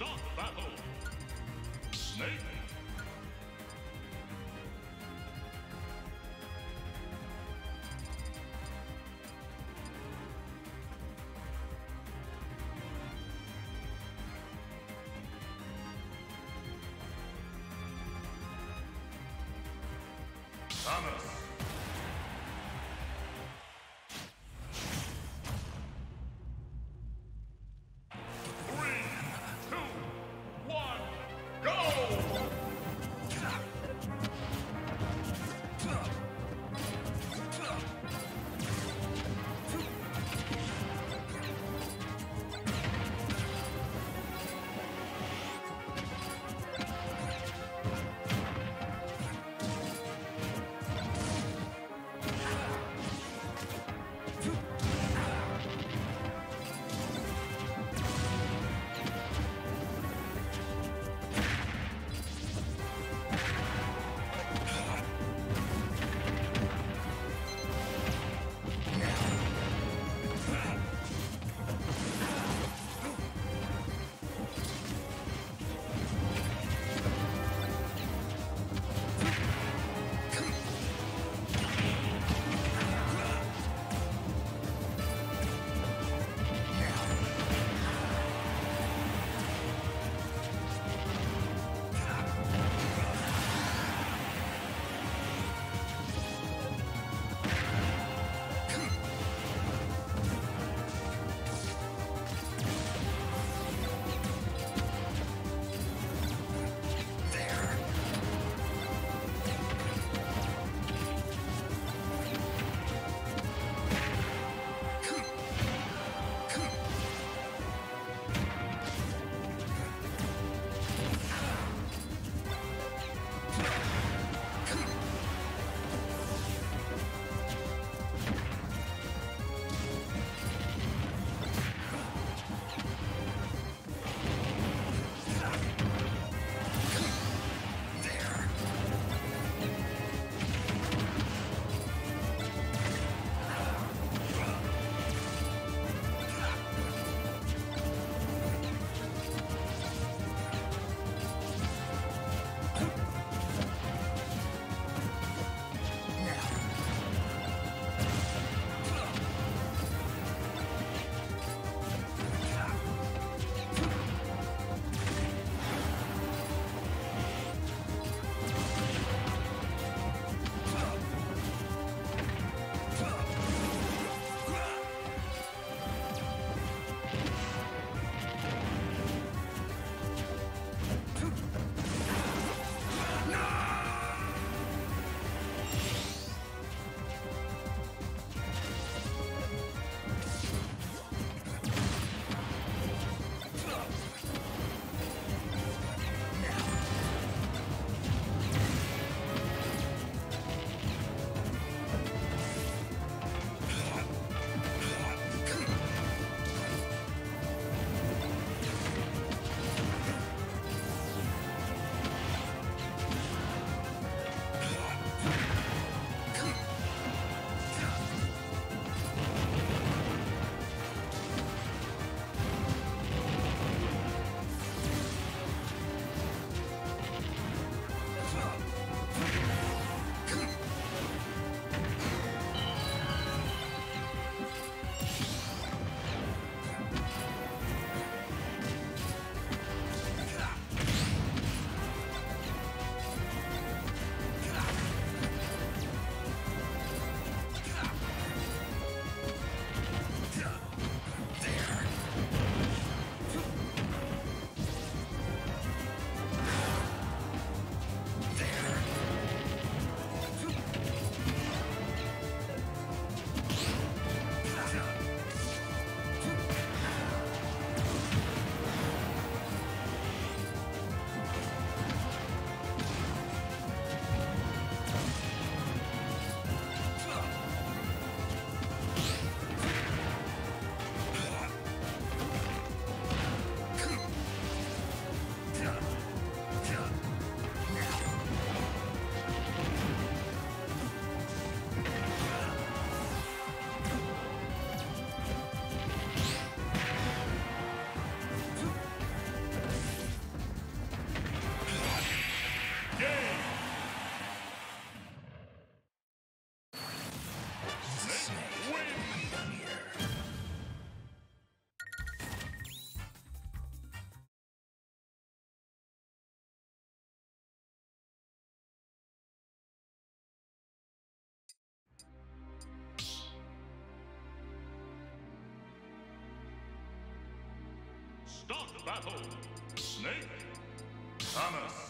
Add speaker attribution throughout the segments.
Speaker 1: Start battle. Snake. Samus. Start battle. Snake. Thanos.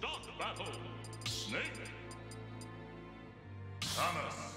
Speaker 1: Start battle. Snake. Thomas.